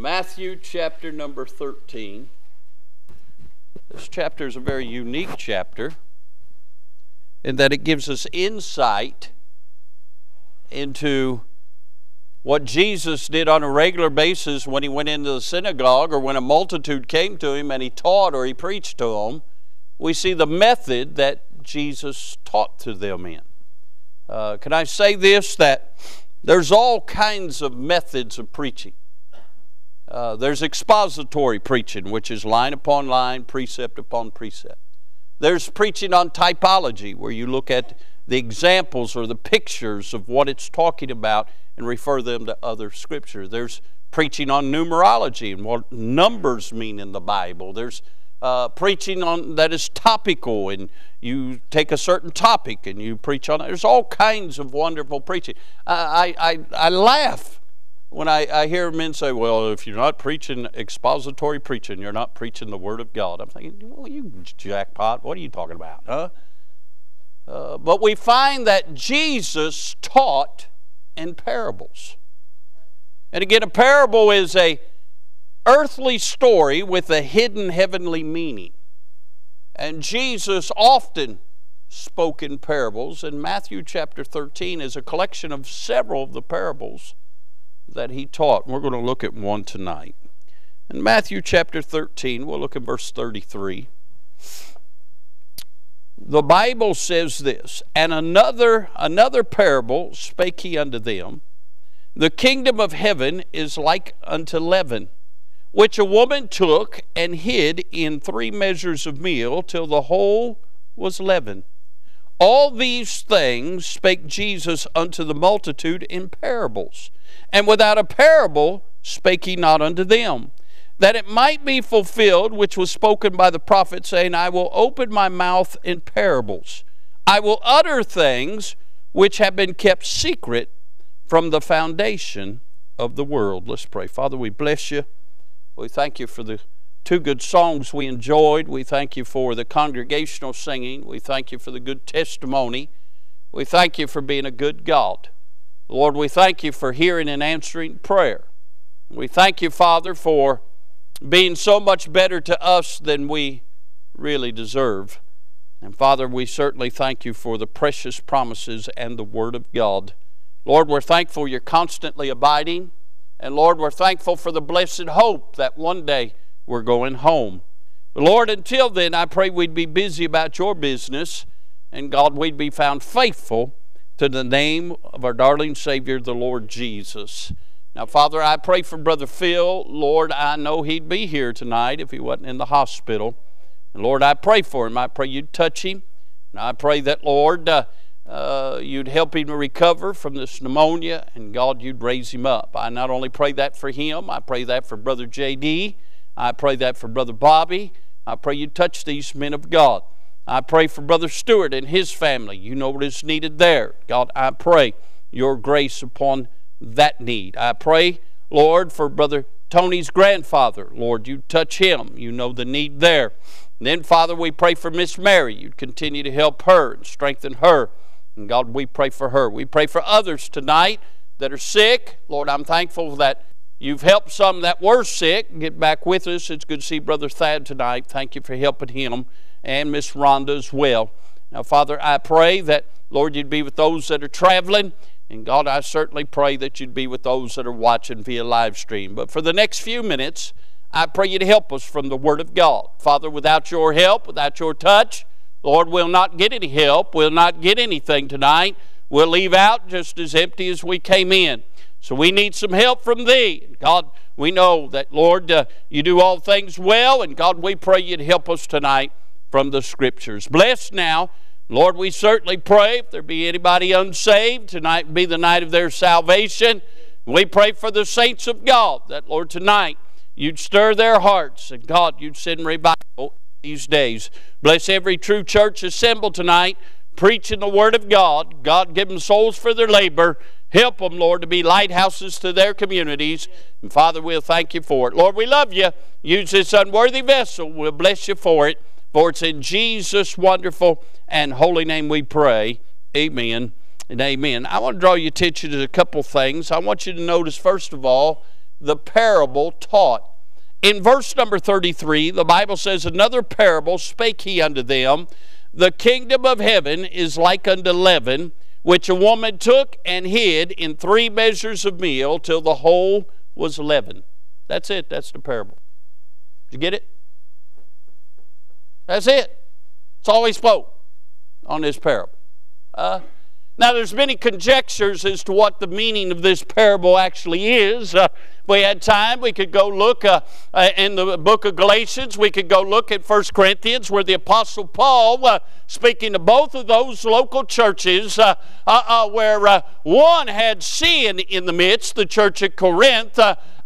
Matthew chapter number 13. This chapter is a very unique chapter in that it gives us insight into what Jesus did on a regular basis when he went into the synagogue or when a multitude came to him and he taught or he preached to them. We see the method that Jesus taught to them in. Uh, can I say this? That there's all kinds of methods of preaching. Uh, there's expository preaching, which is line upon line, precept upon precept. There's preaching on typology, where you look at the examples or the pictures of what it's talking about and refer them to other scripture. There's preaching on numerology and what numbers mean in the Bible. There's uh, preaching on that is topical and you take a certain topic and you preach on it. There's all kinds of wonderful preaching. I, I, I laugh when I, I hear men say, well, if you're not preaching expository preaching, you're not preaching the Word of God. I'm thinking, well, you jackpot, what are you talking about, huh? Uh, but we find that Jesus taught in parables. And again, a parable is a earthly story with a hidden heavenly meaning. And Jesus often spoke in parables, and Matthew chapter 13 is a collection of several of the parables that he taught. And we're going to look at one tonight. In Matthew chapter 13, we'll look at verse 33. The Bible says this, and another another parable spake he unto them, the kingdom of heaven is like unto leaven, which a woman took and hid in three measures of meal till the whole was leavened. All these things spake Jesus unto the multitude in parables, and without a parable spake he not unto them that it might be fulfilled which was spoken by the prophet, saying, I will open my mouth in parables. I will utter things which have been kept secret from the foundation of the world. Let's pray. Father, we bless you. We thank you for the two good songs we enjoyed. We thank you for the congregational singing. We thank you for the good testimony. We thank you for being a good God. Lord, we thank you for hearing and answering prayer. We thank you, Father, for being so much better to us than we really deserve. And Father, we certainly thank you for the precious promises and the Word of God. Lord, we're thankful you're constantly abiding. And Lord, we're thankful for the blessed hope that one day we're going home. But Lord, until then, I pray we'd be busy about your business. And God, we'd be found faithful to the name of our darling Savior, the Lord Jesus. Now, Father, I pray for Brother Phil. Lord, I know he'd be here tonight if he wasn't in the hospital. And Lord, I pray for him. I pray you'd touch him. And I pray that, Lord, uh, uh, you'd help him recover from this pneumonia, and God, you'd raise him up. I not only pray that for him, I pray that for Brother J.D., I pray that for Brother Bobby. I pray you touch these men of God. I pray for Brother Stewart and his family. You know what is needed there. God, I pray your grace upon that need. I pray, Lord, for Brother Tony's grandfather. Lord, you touch him. You know the need there. And then, Father, we pray for Miss Mary. You'd continue to help her and strengthen her. And God, we pray for her. We pray for others tonight that are sick. Lord, I'm thankful that you've helped some that were sick get back with us. It's good to see Brother Thad tonight. Thank you for helping him and Miss Rhonda as well. Now, Father, I pray that, Lord, you'd be with those that are traveling. And God, I certainly pray that you'd be with those that are watching via live stream. But for the next few minutes, I pray you to help us from the Word of God. Father, without your help, without your touch, Lord, we'll not get any help. We'll not get anything tonight. We'll leave out just as empty as we came in. So we need some help from Thee. God, we know that, Lord, uh, you do all things well. And God, we pray you'd help us tonight from the Scriptures. Bless now Lord, we certainly pray if there be anybody unsaved, tonight be the night of their salvation. We pray for the saints of God that, Lord, tonight you'd stir their hearts and God, you'd send revival these days. Bless every true church assembled tonight, preaching the Word of God. God, give them souls for their labor. Help them, Lord, to be lighthouses to their communities. And Father, we'll thank you for it. Lord, we love you. Use this unworthy vessel. We'll bless you for it. For it's in Jesus' wonderful and holy name we pray. Amen and amen. I want to draw your attention to a couple things. I want you to notice, first of all, the parable taught. In verse number 33, the Bible says, Another parable spake he unto them The kingdom of heaven is like unto leaven, which a woman took and hid in three measures of meal till the whole was leavened. That's it. That's the parable. Did you get it? That's it. That's all he spoke on this parable. Uh, now, there's many conjectures as to what the meaning of this parable actually is. Uh, if we had time, we could go look uh, uh, in the book of Galatians. We could go look at 1 Corinthians, where the Apostle Paul, uh, speaking to both of those local churches, uh, where one had sin in the midst, the church at Corinth,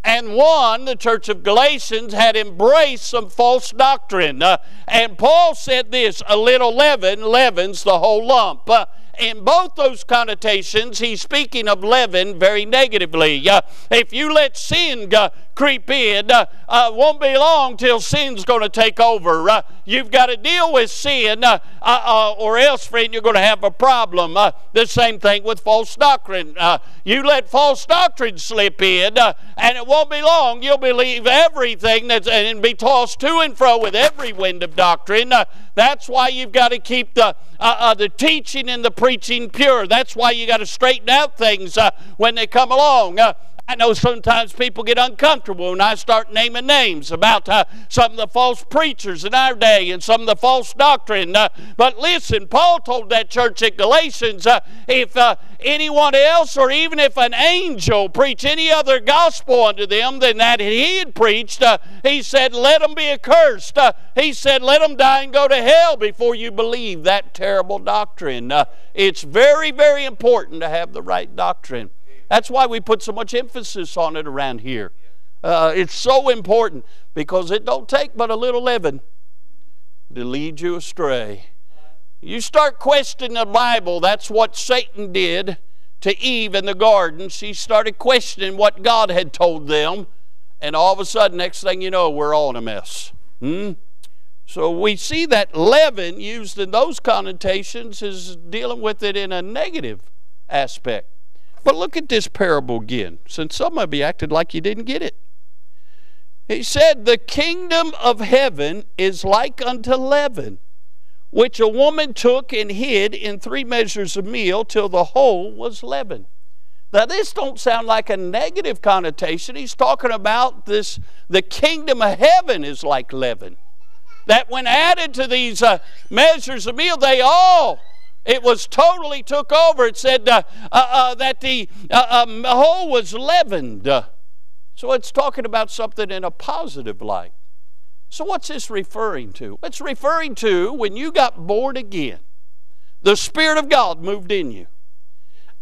and one, the church of Galatians, had embraced some false doctrine. Uh, and Paul said this a little leaven leavens the whole lump. Uh, in both those connotations, he's speaking of leaven very negatively. Uh, if you let sin uh, creep in, uh, uh won't be long till sin's going to take over. Uh, you've got to deal with sin, uh, or else, friend, you're going to have a problem. the same thing with false doctrine. you let false doctrine slip in, and it won't be long. You'll believe everything that's and be tossed to and fro with every wind of doctrine. that's why you've got to keep the the teaching and the preaching pure. That's why you got to straighten out things uh, when they come along. Uh, I know sometimes people get uncomfortable when I start naming names about uh, some of the false preachers in our day and some of the false doctrine. Uh, but listen, Paul told that church at Galatians uh, if uh, anyone else or even if an angel preach any other gospel unto them than that he had preached, uh, he said, let them be accursed. Uh, he said, let them die and go to hell before you believe that terrible doctrine. it's very, very important to have the right doctrine. That's why we put so much emphasis on it around here. Uh, it's so important because it don't take but a little leaven to lead you astray. You start questioning the Bible, that's what Satan did to Eve in the garden. She started questioning what God had told them, and all of a sudden, next thing you know, we're all in a mess. Hmm? So we see that leaven used in those connotations is dealing with it in a negative aspect. But look at this parable again, since some of you acted like you didn't get it. He said, The kingdom of heaven is like unto leaven, which a woman took and hid in three measures of meal till the whole was leavened. Now, this don't sound like a negative connotation. He's talking about this, the kingdom of heaven is like leaven. That when added to these uh, measures of meal, they all it was totally took over. It said uh, uh, uh that the uh, um, whole was leavened. So it's talking about something in a positive light. So what's this referring to? It's referring to when you got born again, the Spirit of God moved in you.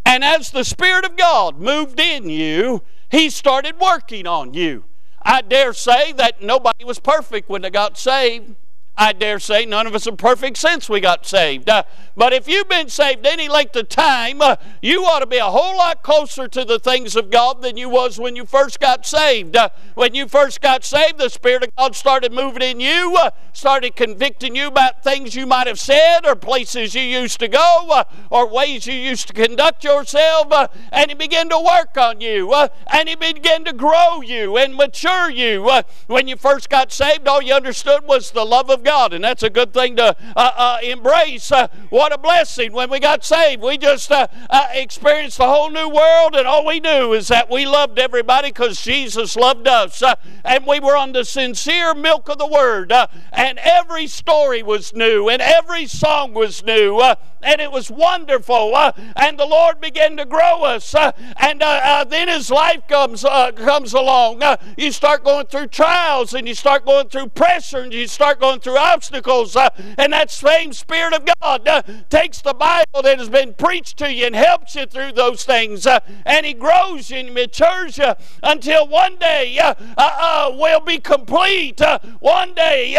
And as the Spirit of God moved in you, He started working on you. I dare say that nobody was perfect when they got saved. I dare say none of us are perfect since we got saved. Uh, but if you've been saved any length of time, uh, you ought to be a whole lot closer to the things of God than you was when you first got saved. Uh, when you first got saved, the Spirit of God started moving in you, uh, started convicting you about things you might have said or places you used to go uh, or ways you used to conduct yourself, uh, and He began to work on you, and He began to grow you and mature you. when you first got saved, all you understood was the love of God, and that's a good thing to uh, uh, embrace. Uh, what a blessing when we got saved. We just uh, uh, experienced a whole new world, and all we knew is that we loved everybody because Jesus loved us, uh, and we were on the sincere milk of the Word, and every story was new, and every song was new, and it was wonderful. and the Lord began to grow us, and then His life comes comes along, you start going through trials, and you start going through pressure, and you start going through obstacles. Uh, and that same Spirit of God uh, takes the Bible that has been preached to you and helps you through those things. Uh, and He grows you and matures you until one day uh, uh, uh, we'll be complete. one day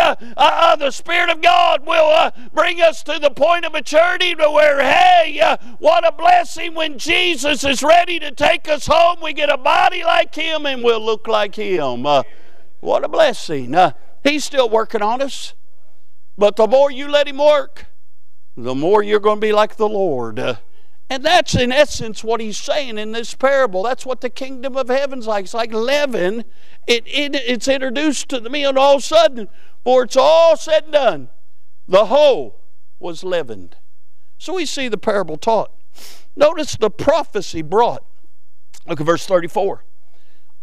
the Spirit of God will bring us to the point of maturity to where, hey, what a blessing when Jesus is ready to take us home. We get a body like Him and we'll look like Him. what a blessing. He's still working on us. But the more you let Him work, the more you're going to be like the Lord. And that's in essence what he's saying in this parable. That's what the kingdom of heaven's like. It's like leaven. It, it, it's introduced to me, and all of a sudden, before it's all said and done, the whole was leavened. So we see the parable taught. Notice the prophecy brought. Look at verse 34.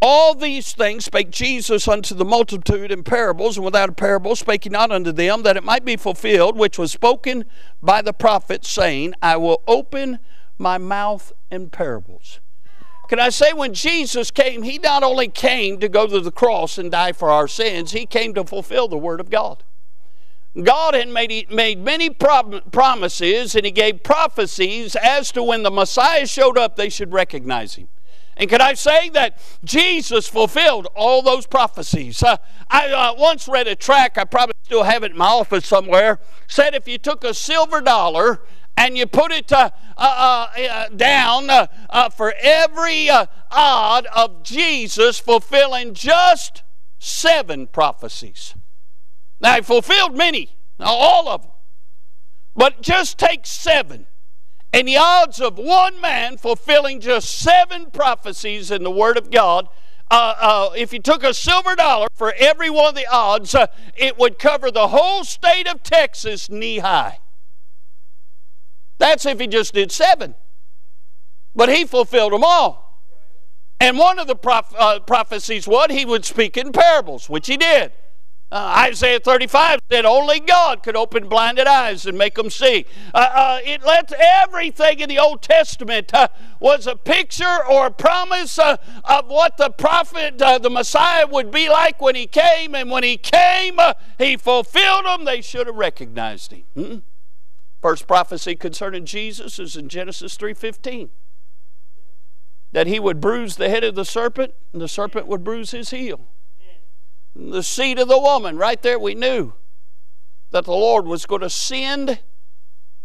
All these things spake Jesus unto the multitude in parables, and without a parable spake he not unto them, that it might be fulfilled, which was spoken by the prophet, saying, I will open my mouth in parables. Can I say, when Jesus came, he not only came to go to the cross and die for our sins, he came to fulfill the Word of God. God had made, made many promises, and he gave prophecies as to when the Messiah showed up, they should recognize him. And can I say that Jesus fulfilled all those prophecies? Uh, I uh, once read a track, I probably still have it in my office somewhere, said if you took a silver dollar and you put it uh, uh, uh down uh, for every odd of Jesus fulfilling just seven prophecies. Now, he fulfilled many, all of them, but just take seven. And the odds of one man fulfilling just seven prophecies in the Word of God, uh, uh, if you took a silver dollar for every one of the odds, uh, it would cover the whole state of Texas knee high. That's if he just did seven. But he fulfilled them all. And one of the uh, prophecies, what? He would speak in parables, which he did. Uh, Isaiah 35 said only God could open blinded eyes and make them see. Uh, uh, it lets everything in the Old Testament uh, was a picture or a promise uh, of what the prophet, uh, the Messiah, would be like when he came. And when he came, he fulfilled them. They should have recognized him. Hmm? First prophecy concerning Jesus is in Genesis 3:15. That he would bruise the head of the serpent, and the serpent would bruise his heel the seed of the woman. Right there, we knew that the Lord was going to send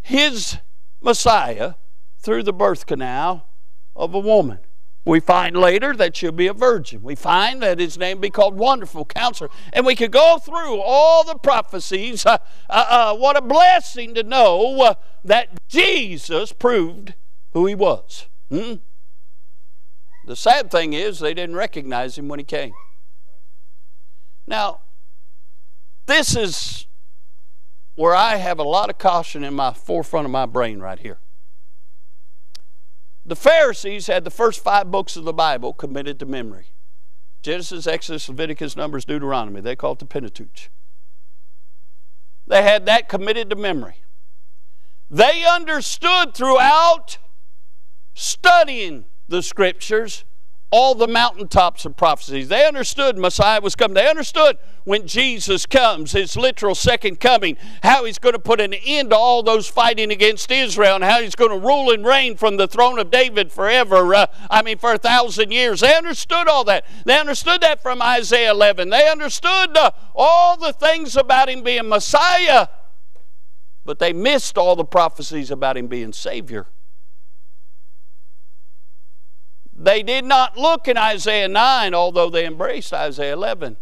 his Messiah through the birth canal of a woman. We find later that she'll be a virgin. We find that his name be called Wonderful Counselor. And we could go through all the prophecies. Uh, uh, uh, what a blessing to know uh, that Jesus proved who he was. Hmm? The sad thing is, they didn't recognize him when he came. Now, this is where I have a lot of caution in my forefront of my brain right here. The Pharisees had the first five books of the Bible committed to memory Genesis, Exodus, Leviticus, Numbers, Deuteronomy. They call it the Pentateuch. They had that committed to memory. They understood throughout studying the scriptures all the mountaintops of prophecies. They understood Messiah was coming. They understood when Jesus comes, his literal second coming, how he's going to put an end to all those fighting against Israel and how he's going to rule and reign from the throne of David forever. Uh, I mean, for a thousand years. They understood all that. They understood that from Isaiah 11. They understood uh, all the things about him being Messiah, but they missed all the prophecies about him being Savior. They did not look in Isaiah 9, although they embraced Isaiah 11.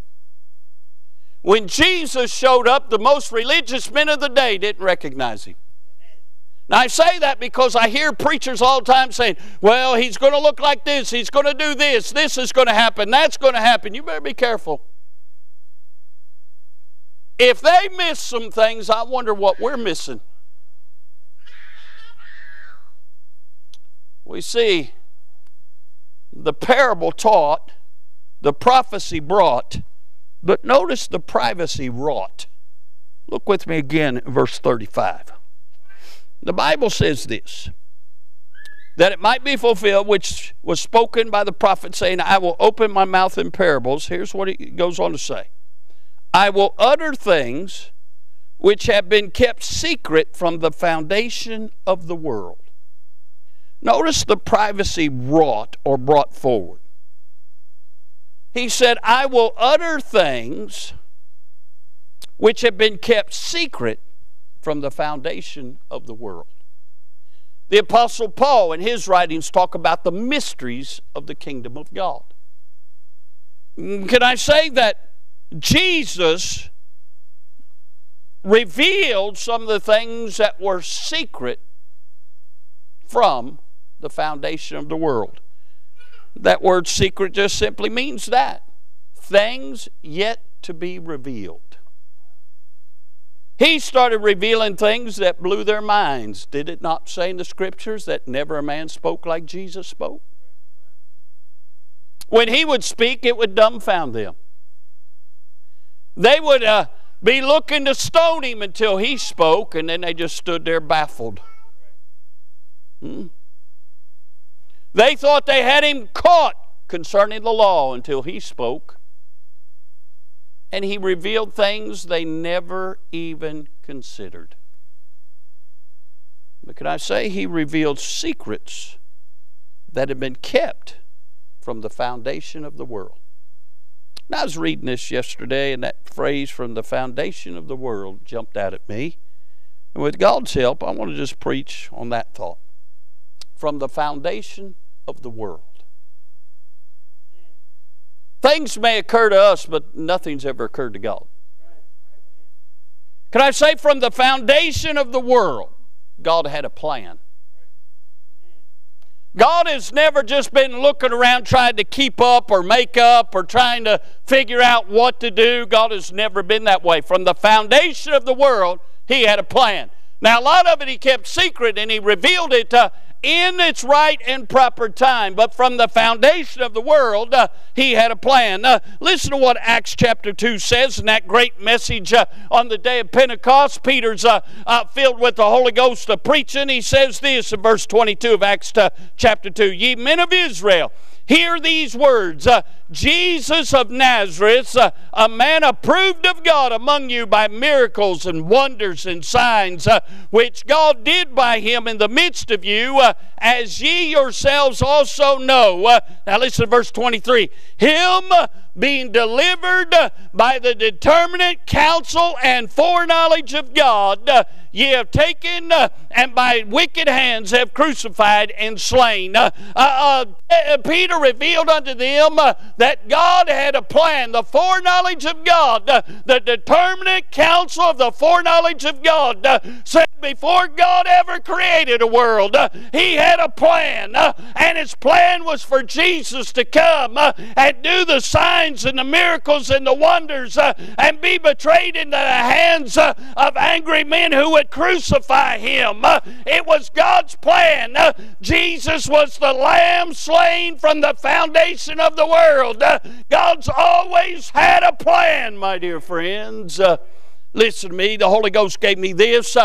When Jesus showed up, the most religious men of the day didn't recognize him. Now, I say that because I hear preachers all the time saying, well, he's going to look like this, he's going to do this, this is going to happen, that's going to happen. You better be careful. If they miss some things, I wonder what we're missing. We see the parable taught, the prophecy brought, but notice the privacy wrought. Look with me again verse 35. The Bible says this that it might be fulfilled, which was spoken by the prophet, saying, I will open my mouth in parables. Here's what he goes on to say I will utter things which have been kept secret from the foundation of the world. Notice the privacy wrought or brought forward. He said, I will utter things which have been kept secret from the foundation of the world. The Apostle Paul, in his writings, talk about the mysteries of the kingdom of God. Can I say that Jesus revealed some of the things that were secret from the foundation of the world. That word secret just simply means that things yet to be revealed. He started revealing things that blew their minds. Did it not say in the scriptures that never a man spoke like Jesus spoke? When he would speak, it would dumbfound them. They would uh, be looking to stone him until he spoke, and then they just stood there baffled. Hmm? They thought they had him caught concerning the law until he spoke. And he revealed things they never even considered. But can I say he revealed secrets that had been kept from the foundation of the world? And I was reading this yesterday, and that phrase from the foundation of the world jumped out at me. And with God's help, I want to just preach on that thought. From the foundation of the world. Things may occur to us, but nothing's ever occurred to God. Can I say, from the foundation of the world, God had a plan. God has never just been looking around trying to keep up or make up or trying to figure out what to do. God has never been that way. From the foundation of the world, He had a plan. Now, a lot of it He kept secret and He revealed it uh, in its right and proper time. But from the foundation of the world, uh, he had a plan. Uh, listen to what Acts chapter 2 says in that great message uh, on the day of Pentecost. Peter's uh, uh, filled with the Holy Ghost of preaching. He says this in verse 22 of Acts uh, chapter 2 Ye men of Israel, Hear these words uh, Jesus of Nazareth, uh, a man approved of God among you by miracles and wonders and signs, uh, which God did by him in the midst of you, uh, as ye yourselves also know. Uh, now listen to verse 23 Him being delivered by the determinate counsel and foreknowledge of God, ye have taken uh, and by wicked hands have crucified and slain. Uh, uh, uh Peter revealed unto them uh, that God had a plan, the foreknowledge of God, uh, the determinate counsel of the foreknowledge of God. said before God ever created a world, He had a plan, and His plan was for Jesus to come and do the signs and the miracles and the wonders and be betrayed into the hands of angry men who would crucify him. Uh, it was God's plan. Uh, Jesus was the lamb slain from the foundation of the world. Uh, God's always had a plan, my dear friends. Listen to me, the Holy Ghost gave me this.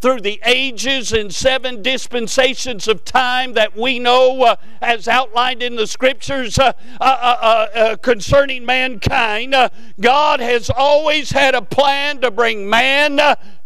Through the ages and seven dispensations of time that we know uh, as outlined in the scriptures uh, uh, uh, uh concerning mankind, God has always had a plan to bring man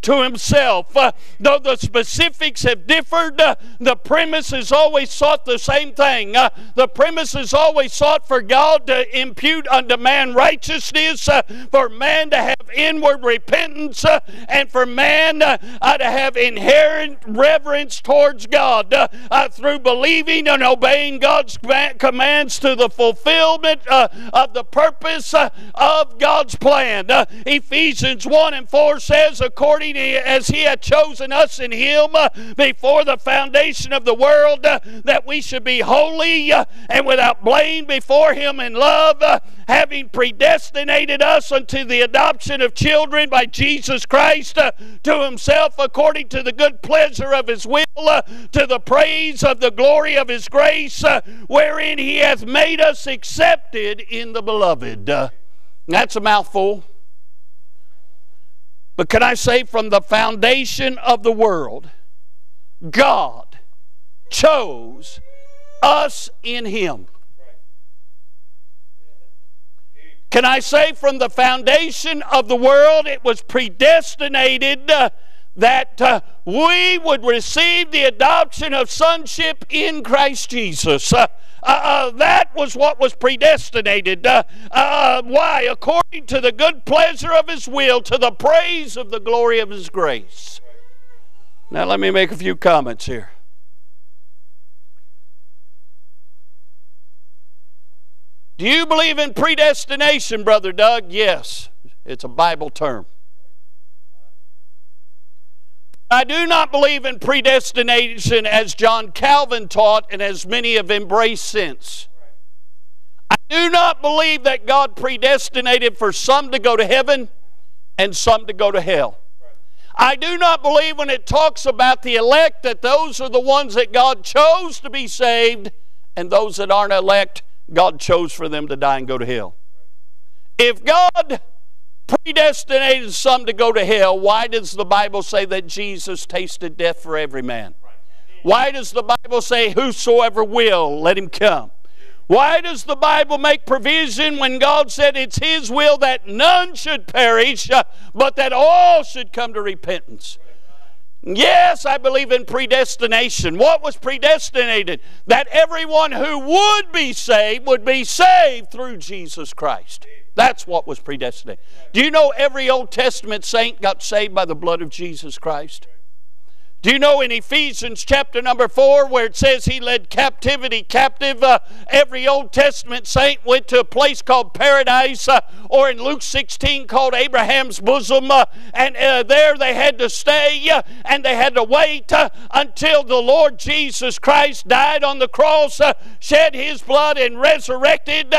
to himself. Uh, though the specifics have differed, uh, the premise always sought the same thing. Uh, the premise always sought for God to impute unto man righteousness, for man to have inward repentance, and for man to have inherent reverence towards God uh, uh, through believing and obeying God's commands to the fulfillment uh, of the purpose of God's plan. Ephesians 1 and 4 says, according as He had chosen us in Him uh, before the foundation of the world, uh, that we should be holy uh, and without blame before Him in love, having predestinated us unto the adoption of children by Jesus Christ to Himself according to the good pleasure of His will, uh, to the praise of the glory of His grace, uh, wherein He hath made us accepted in the beloved. Uh, that's a mouthful. But can I say, from the foundation of the world, God chose us in Him. Can I say, from the foundation of the world, it was predestinated uh, that uh, we would receive the adoption of sonship in Christ Jesus. Uh, uh, uh, that was what was predestinated. Uh, uh, why? According to the good pleasure of His will, to the praise of the glory of His grace. Now, let me make a few comments here. Do you believe in predestination, Brother Doug? Yes, it's a Bible term. I do not believe in predestination as John Calvin taught and as many have embraced since. I do not believe that God predestinated for some to go to heaven and some to go to hell. I do not believe when it talks about the elect that those are the ones that God chose to be saved, and those that aren't elect, God chose for them to die and go to hell. If God predestinated some to go to hell, why does the Bible say that Jesus tasted death for every man? Why does the Bible say, Whosoever will, let him come? Why does the Bible make provision when God said it's His will that none should perish, uh, but that all should come to repentance? Yes, I believe in predestination. What was predestinated? That everyone who would be saved would be saved through Jesus Christ. That's what was predestinated. Do you know every Old Testament saint got saved by the blood of Jesus Christ? Do you know in Ephesians chapter number 4 where it says he led captivity captive? Uh, every Old Testament saint went to a place called paradise, uh, or in Luke 16 called Abraham's bosom, uh, and uh, there they had to stay uh, and they had to wait uh, until the Lord Jesus Christ died on the cross, shed his blood, and resurrected.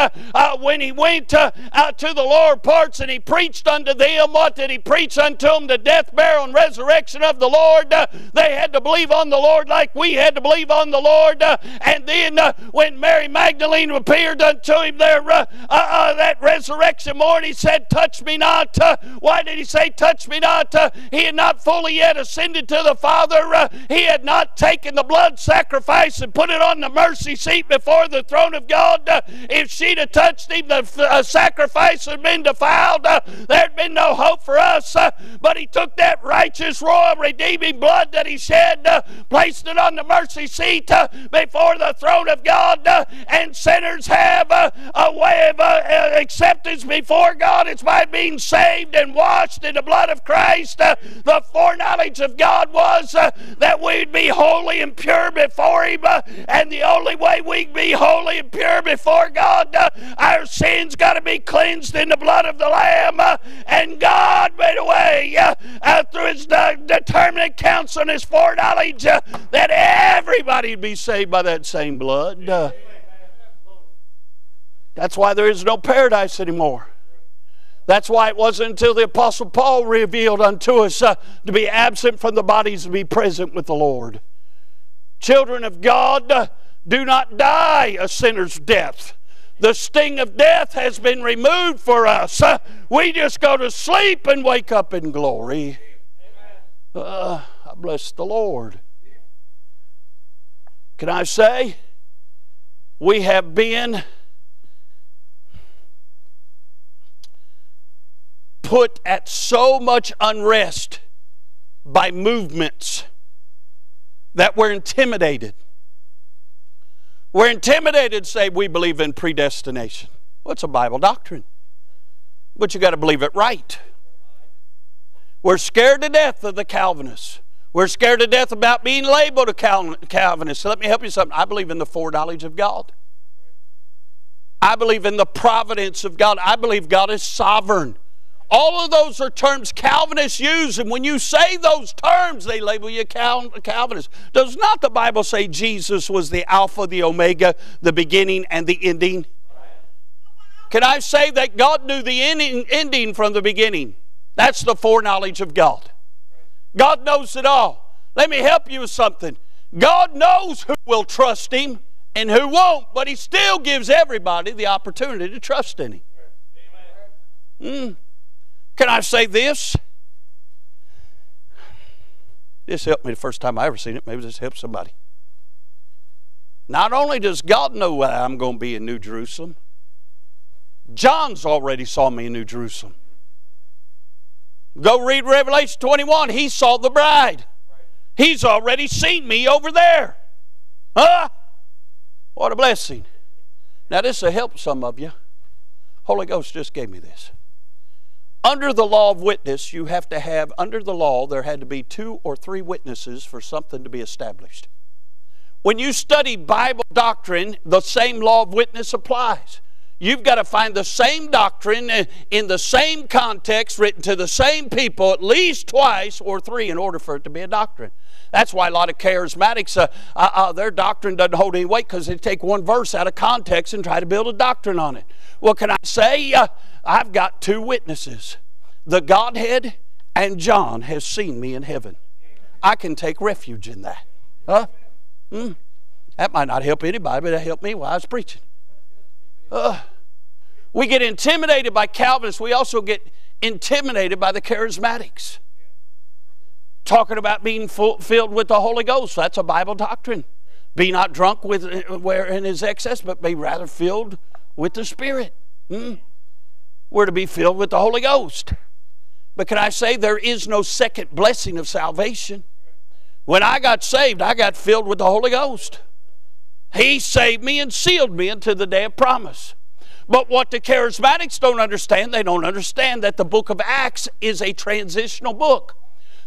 when he went out to the lower parts and he preached unto them, what did he preach unto them? The death, burial, and resurrection of the Lord they had to believe on the Lord like we had to believe on the Lord. Uh, and then uh, when Mary Magdalene appeared unto him there uh, uh, uh that resurrection morning, he said, Touch me not. Uh, why did he say, Touch me not? he had not fully yet ascended to the Father. he had not taken the blood sacrifice and put it on the mercy seat before the throne of God. if she'd have touched him, the sacrifice had been defiled. there'd been no hope for us. but he took that righteous, royal, redeeming blood that he shed, uh, placed it on the mercy seat uh, before the throne of God, uh, and sinners have uh, a way of uh, uh, acceptance before God. It's by being saved and washed in the blood of Christ. the foreknowledge of God was that we'd be holy and pure before Him, and the only way we can be holy and pure before God, our sins got to be cleansed in the blood of the Lamb, and God made a way through His determinate counsel his foreknowledge uh, that everybody be saved by that same blood. Uh, that's why there is no paradise anymore. That's why it wasn't until the Apostle Paul revealed unto us uh, to be absent from the bodies to be present with the Lord. Children of God, uh, do not die a sinner's death. The sting of death has been removed for us. Uh, we just go to sleep and wake up in glory. Uh, bless the Lord. Can I say, we have been put at so much unrest by movements that we're intimidated. We're intimidated say we believe in predestination. What's well, a Bible doctrine? But you got to believe it right. We're scared to death of the Calvinists. We're scared to death about being labeled a Calvinist. So let me help you something. I believe in the foreknowledge of God. I believe in the providence of God. I believe God is sovereign. All of those are terms Calvinists use, and when you say those terms, they label you Cal- Calvinist. Does not the Bible say Jesus was the Alpha, the Omega, the beginning, and the ending? Can I say that God knew the ending from the beginning? That's the foreknowledge of God. God knows it all. Let me help you with something. God knows who will trust Him and who won't, but He still gives everybody the opportunity to trust in Him. Mm. Can I say this? This helped me the first time I ever seen it. Maybe this helps somebody. Not only does God know where I'm going to be in New Jerusalem, John's already saw me in New Jerusalem. Go read Revelation 21. He saw the bride. He's already seen me over there. Huh? What a blessing. Now, this will help some of you. Holy Ghost just gave me this. Under the law of witness, you have to have, under the law, there had to be two or three witnesses for something to be established. When you study Bible doctrine, the same law of witness applies. You've got to find the same doctrine in the same context, written to the same people at least twice or three in order for it to be a doctrine. That's why a lot of charismatics, uh, uh, uh, their doctrine doesn't hold any weight because they take one verse out of context and try to build a doctrine on it. Well, can I say, uh, I've got two witnesses the Godhead and John has seen me in heaven. I can take refuge in that. Huh? Mm. That might not help anybody, but it helped me while I was preaching. Uh, we get intimidated by Calvinists. We also get intimidated by the charismatics. Talking about being full, filled with the Holy Ghost. That's a Bible doctrine. Be not drunk with where in his excess, but be rather filled with the Spirit. Hmm? We're to be filled with the Holy Ghost. But can I say there is no second blessing of salvation? When I got saved, I got filled with the Holy Ghost. He saved me and sealed me until the day of promise. But what the charismatics don't understand, they don't understand that the book of Acts is a transitional book.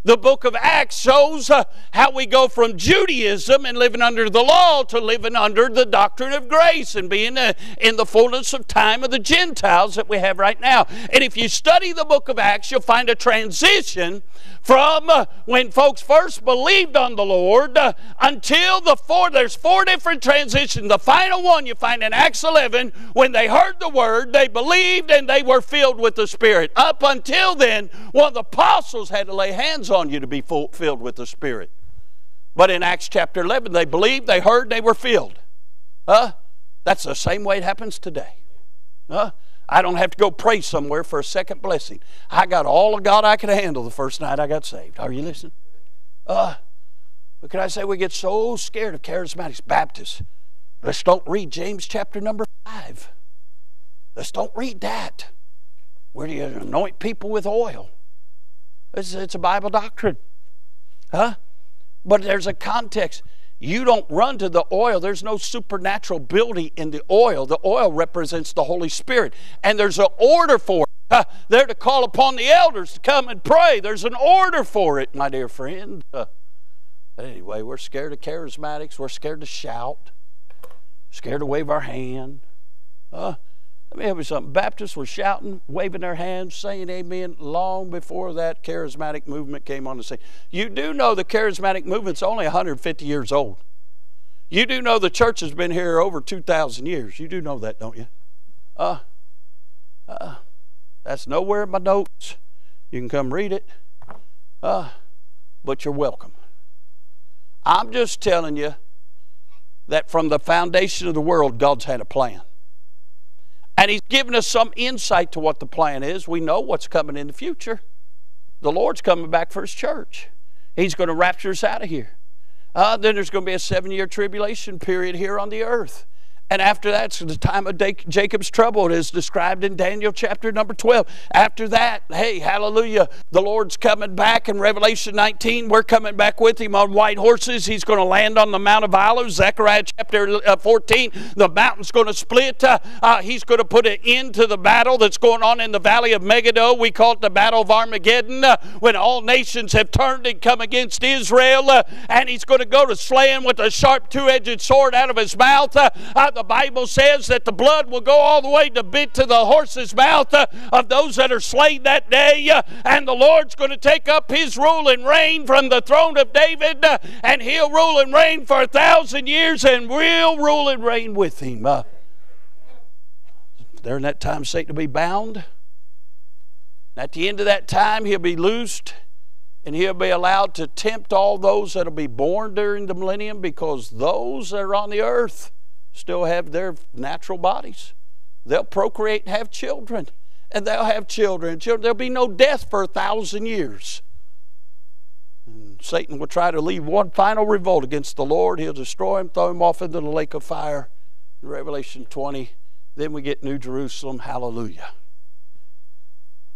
The book of Acts shows uh, how we go from Judaism and living under the law to living under the doctrine of grace and being uh, in the fullness of time of the Gentiles that we have right now. And if you study the book of Acts, you'll find a transition from uh, when folks first believed on the Lord uh, until the four, there's four different transitions. The final one you find in Acts 11, when they heard the word, they believed and they were filled with the Spirit. Up until then, one of the apostles had to lay hands on you to be full, filled with the Spirit. But in Acts chapter 11, they believed, they heard, they were filled. Huh? That's the same way it happens today. Huh? I don't have to go pray somewhere for a second blessing. I got all of God I could handle the first night I got saved. Are you listening? Uh, but can I say we get so scared of charismatics, Baptists? Let's don't read James chapter number five. Let's don't read that. Where do you anoint people with oil? It's, it's a Bible doctrine. Huh? But there's a context. You don't run to the oil. There's no supernatural ability in the oil. The oil represents the Holy Spirit. And there's an order for it. Uh, they're to call upon the elders to come and pray. There's an order for it, my dear friend. Uh, anyway, we're scared of charismatics. We're scared to shout, scared to wave our hand. Uh, let me tell you something. Baptists were shouting, waving their hands, saying amen long before that charismatic movement came on the scene. You do know the charismatic movement's only 150 years old. You do know the church has been here over 2,000 years. You do know that, don't you? Uh, uh, that's nowhere in my notes. You can come read it. Uh, but you're welcome. I'm just telling you that from the foundation of the world, God's had a plan. And he's given us some insight to what the plan is. We know what's coming in the future. The Lord's coming back for his church. He's going to rapture us out of here. Uh, then there's going to be a seven year tribulation period here on the earth. And after that, so the time of Jacob's trouble. It is described in Daniel chapter number 12. After that, hey, hallelujah, the Lord's coming back in Revelation 19. We're coming back with him on white horses. He's going to land on the Mount of Olives. Zechariah chapter uh, 14, the mountain's going to split. Uh, uh, he's going to put an end to the battle that's going on in the valley of Megiddo. We call it the Battle of Armageddon, uh, when all nations have turned and come against Israel. Uh, and he's going to go to slaying with a sharp two edged sword out of his mouth. The Bible says that the blood will go all the way to bit to the horse's mouth uh, of those that are slain that day. Uh, and the Lord's going to take up his rule and reign from the throne of David, uh, and he'll rule and reign for a thousand years, and we'll rule and reign with him. Uh, during that time, Satan will be bound. At the end of that time, he'll be loosed and he'll be allowed to tempt all those that'll be born during the millennium because those that are on the earth still have their natural bodies. They'll procreate and have children, and they'll have children. There'll be no death for a thousand years. And Satan will try to lead one final revolt against the Lord. He'll destroy him, throw him off into the lake of fire. In Revelation 20, then we get New Jerusalem. Hallelujah.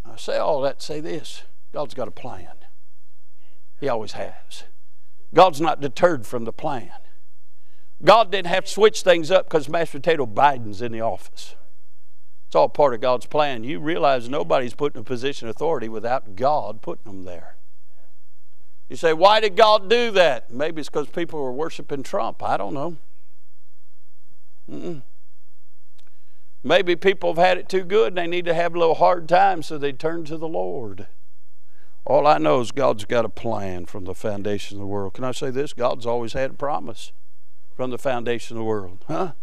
I say all that say this God's got a plan. He always has. God's not deterred from the plan. God didn't have to switch things up because Master Tato Biden's in the office. It's all part of God's plan. You realize nobody's put in a position of authority without God putting them there. You say, why did God do that? Maybe it's because people were worshiping Trump. I don't know. Mm-mm. Maybe people have had it too good and they need to have a little hard time so they turn to the Lord. All I know is God's got a plan from the foundation of the world. Can I say this? God's always had a promise from the foundation of the world. Huh?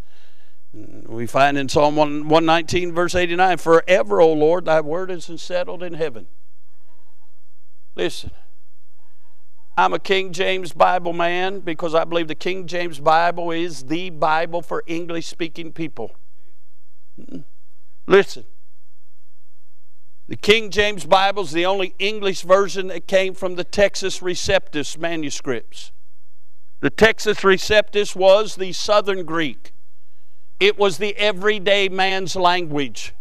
We find in Psalm 119, verse 89 Forever, O Lord, thy word is settled in heaven. Listen, I'm a King James Bible man because I believe the King James Bible is the Bible for English speaking people. Hmm? Listen, the King James Bible is the only English version that came from the Textus Receptus manuscripts. The Textus Receptus was the Southern Greek. It was the everyday man's language.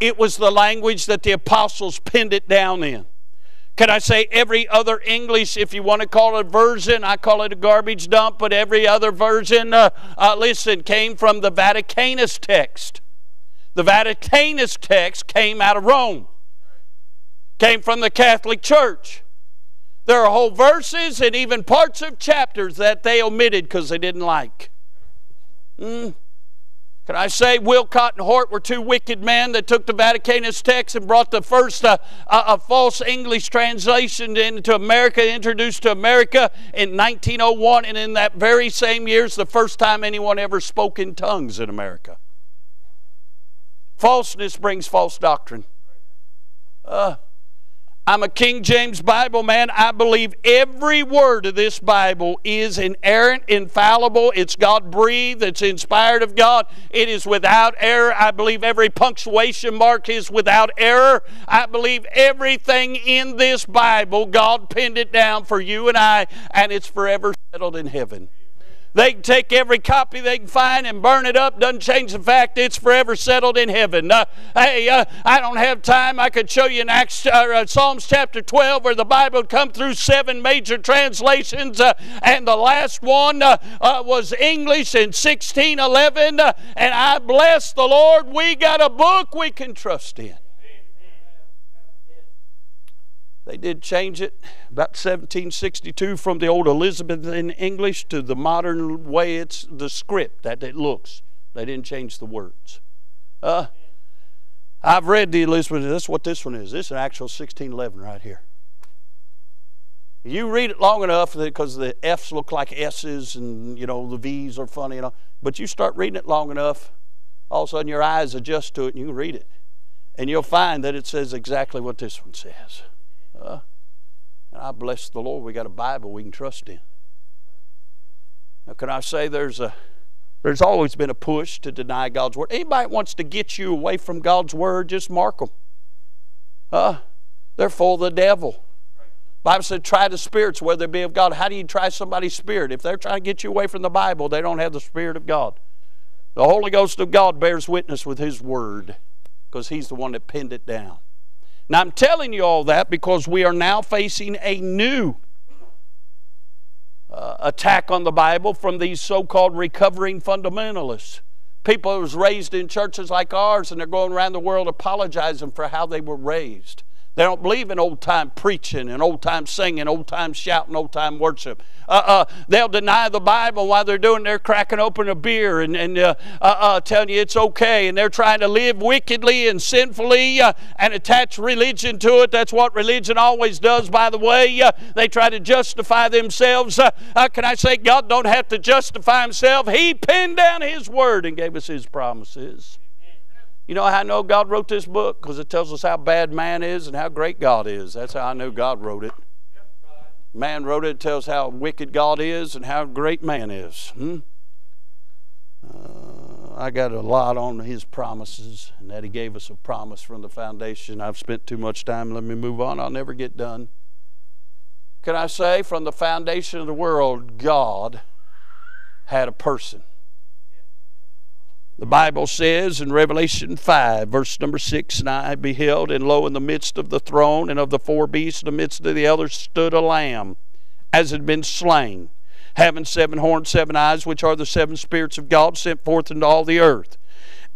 It was the language that the apostles pinned it down in. Can I say every other English, if you want to call it a version, I call it a garbage dump, but every other version, uh, uh, listen, came from the Vaticanus text. The Vaticanus text came out of Rome, came from the Catholic Church. There are whole verses and even parts of chapters that they omitted because they didn't like. Mm. Can I say Westcott and Hort were two wicked men that took the Vaticanus text and brought the first uh, uh, false English translation into America, introduced to America in 1901, and in that very same year is the first time anyone ever spoke in tongues in America. Falseness brings false doctrine. Uh, I'm a King James Bible man. I believe every word of this Bible is inerrant, infallible. It's God breathed, it's inspired of God. It is without error. I believe every punctuation mark is without error. I believe everything in this Bible, God pinned it down for you and I, and it's forever settled in heaven. They can take every copy they can find and burn it up. Doesn't change the fact it's forever settled in heaven. Uh, hey, uh, I don't have time. I could show you in Acts, uh, uh Psalms chapter 12 where the Bible come through seven major translations, uh, and the last one uh, was English in 1611. and I bless the Lord, we got a book we can trust in. They did change it about 1762 from the old Elizabethan English to the modern way it's the script that it looks. They didn't change the words. Uh, I've read the Elizabeth. That's what this one is. This is an actual 1611 right here. You read it long enough because the F's look like S's and you know the V's are funny and all. But you start reading it long enough, all of a sudden your eyes adjust to it and you read it. And you'll find that it says exactly what this one says. Uh, and I bless the Lord, we got a Bible we can trust in. Now, can I say there's a there's always been a push to deny God's word. Anybody wants to get you away from God's word, just mark them. Uh, they're full of the devil. Bible said, try the spirits, whether they be of God. How do you try somebody's spirit? If they're trying to get you away from the Bible, they don't have the Spirit of God. The Holy Ghost of God bears witness with His Word because He's the one that pinned it down. Now, I'm telling you all that because we are now facing a new uh, attack on the Bible from these so called recovering fundamentalists. People who was raised in churches like ours and they're going around the world apologizing for how they were raised. They don't believe in old time preaching and old time singing, old time shouting, old time worship. Uh, uh, they'll deny the Bible while they're doing, they're cracking open a beer and, and uh, uh, uh telling you it's okay. And they're trying to live wickedly and sinfully uh, and attach religion to it. That's what religion always does, by the way. they try to justify themselves. can I say God don't have to justify himself? He pinned down his word and gave us his promises. You know how I know God wrote this book? Because it tells us how bad man is and how great God is. That's how I know God wrote it. Man wrote it, tells how wicked God is and how great man is. Hmm? Uh, I got a lot on his promises and that he gave us a promise from the foundation. I've spent too much time. Let me move on. I'll never get done. Can I say, from the foundation of the world, God had a person. The Bible says in Revelation 5, verse number 6, And I beheld, and lo, in the midst of the throne and of the four beasts, in the midst of the elders, stood a lamb, as had been slain, having seven horns, seven eyes, which are the seven spirits of God sent forth into all the earth.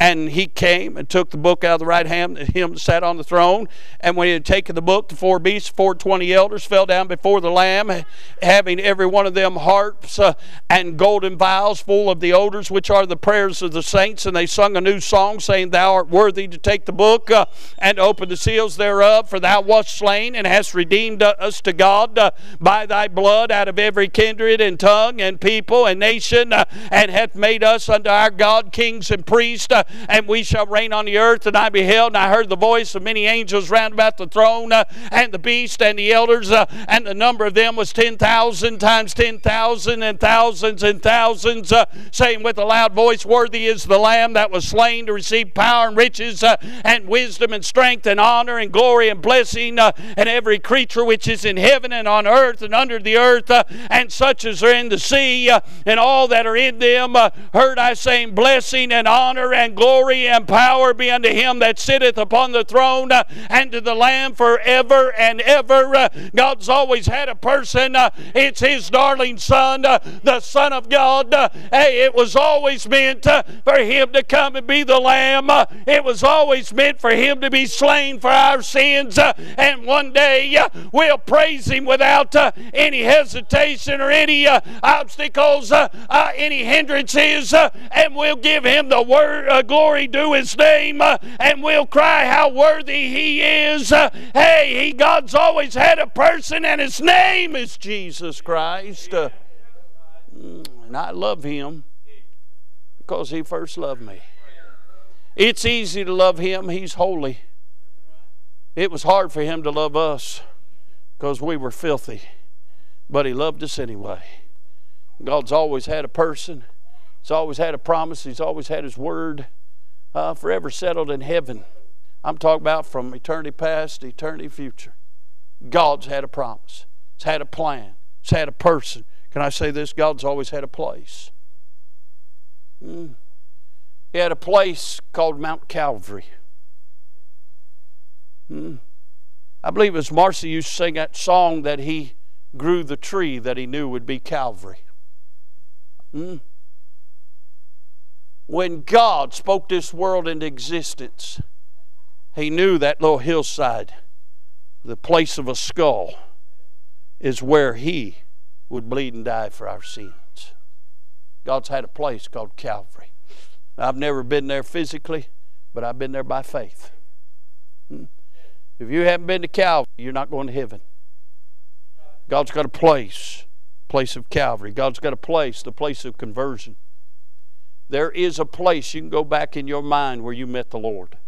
And he came and took the book out of the right hand of him that sat on the throne. And when he had taken the book, the four beasts, four twenty elders fell down before the Lamb, having every one of them harps uh, and golden vials full of the odors, which are the prayers of the saints. And they sung a new song, saying, Thou art worthy to take the book uh, and open the seals thereof, for thou wast slain and hast redeemed us to God uh, by thy blood out of every kindred and tongue and people and nation, uh, and hath made us unto our God kings and priests uh, and we shall reign on the earth. And I beheld, and I heard the voice of many angels round about the throne, uh, and the beast and the elders, uh, and the number of them was 10,000 times 10,000 and thousands and thousands, uh, saying with a loud voice, Worthy is the Lamb that was slain to receive power and riches, uh, and wisdom and strength and honor and glory and blessing, uh, and every creature which is in heaven and on earth and under the earth, uh, and such as are in the sea, and all that are in them, heard I saying, Blessing and honor and glory and power be unto him that sitteth upon the throne uh, and to the Lamb forever and ever. Uh, God's always had a person. Uh, it's his darling Son, uh, the Son of God. Uh, hey, it was always meant uh, for him to come and be the Lamb. It was always meant for him to be slain for our sins. And one day we'll praise him without any hesitation or any obstacles, any hindrances, and we'll give him the word glory do his name, uh, and we'll cry how worthy he is. Uh, hey, he, God's always had a person, and his name is Jesus Christ. Uh, and I love him because he first loved me. It's easy to love him, he's holy. It was hard for him to love us because we were filthy, but he loved us anyway. God's always had a person. He's always had a promise. He's always had His word uh, forever settled in heaven. I'm talking about from eternity past to eternity future. God's had a promise, He's had a plan, He's had a person. Can I say this? God's always had a place. Mm. He had a place called Mount Calvary. Mm. I believe it was Marcy used to sing that song that he grew the tree that he knew would be Calvary. Mm when God spoke this world into existence, He knew that little hillside, the place of a skull, is where He would bleed and die for our sins. God's had a place called Calvary. I've never been there physically, but I've been there by faith. Hmm? If you haven't been to Calvary, you're not going to heaven. God's got a place, place of Calvary. God's got a place, the place of conversion. There is a place you can go back in your mind where you met the Lord.